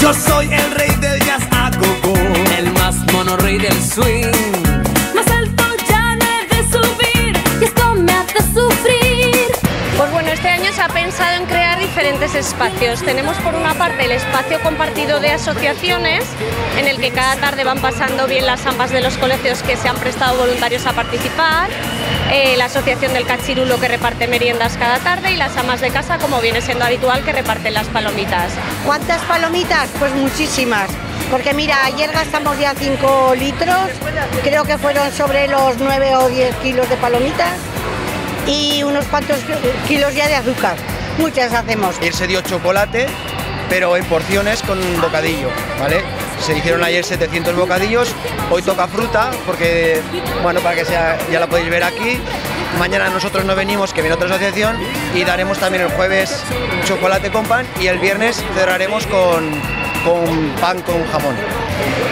Yo soy el rey del jazz a gogo, el más mono rey del swing. Más alto ya no he de subir, y esto me hace sufrir. Pues bueno, este año se ha pensado en crear diferentes espacios. Tenemos por una parte el espacio compartido de asociaciones, en el que cada tarde van pasando bien las ambas de los colegios que se han prestado voluntarios a participar. Eh, la asociación del cachirulo que reparte meriendas cada tarde y las amas de casa, como viene siendo habitual, que reparten las palomitas. ¿Cuántas palomitas? Pues muchísimas. Porque mira, ayer gastamos ya 5 litros, creo que fueron sobre los 9 o 10 kilos de palomitas y unos cuantos kilos ya de azúcar. Muchas hacemos. Ayer se dio chocolate, pero en porciones con bocadillo, ¿vale? Se hicieron ayer 700 bocadillos, hoy toca fruta, porque, bueno, para que sea, ya la podéis ver aquí. Mañana nosotros no venimos, que viene otra asociación, y daremos también el jueves chocolate con pan y el viernes cerraremos con, con pan con jamón.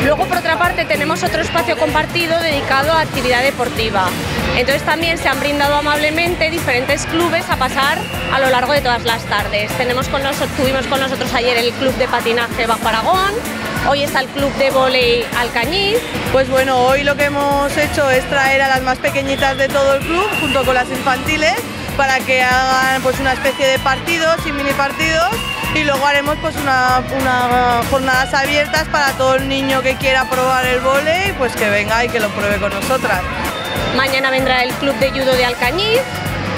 Luego, por otra parte, tenemos otro espacio compartido dedicado a actividad deportiva. Entonces también se han brindado amablemente diferentes clubes a pasar a lo largo de todas las tardes. Tenemos con nosotros, tuvimos con nosotros ayer el club de patinaje Bajo Aragón, hoy está el club de volei Alcañiz. Pues bueno, hoy lo que hemos hecho es traer a las más pequeñitas de todo el club junto con las infantiles para que hagan pues una especie de partidos y mini partidos y luego haremos pues una, una, jornadas abiertas para todo el niño que quiera probar el volei pues que venga y que lo pruebe con nosotras. Mañana vendrá el club de judo de Alcañiz,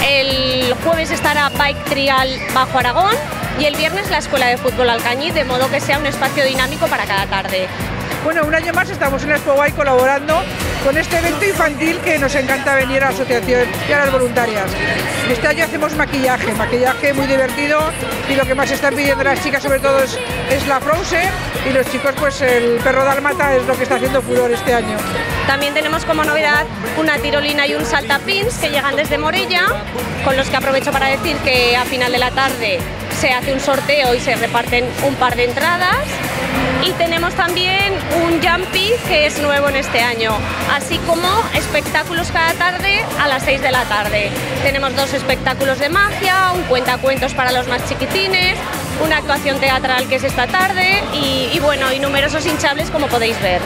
el jueves estará Bike Trial Bajo Aragón y el viernes la Escuela de Fútbol Alcañiz, de modo que sea un espacio dinámico para cada tarde. Bueno, un año más estamos en Expo Guay colaborando con este evento infantil que nos encanta venir a la asociación y a las voluntarias. Este año hacemos maquillaje, maquillaje muy divertido y lo que más están pidiendo las chicas sobre todo es, la Frozen y los chicos pues el perro dálmata es lo que está haciendo furor este año. También tenemos como novedad una tirolina y un saltapins que llegan desde Morella, con los que aprovecho para decir que a final de la tarde se hace un sorteo y se reparten un par de entradas. Y tenemos también un Jumpy que es nuevo en este año, así como espectáculos cada tarde a las 6 de la tarde. Tenemos dos espectáculos de magia, un cuentacuentos para los más chiquitines, una actuación teatral que es esta tarde y, bueno, y numerosos hinchables como podéis ver.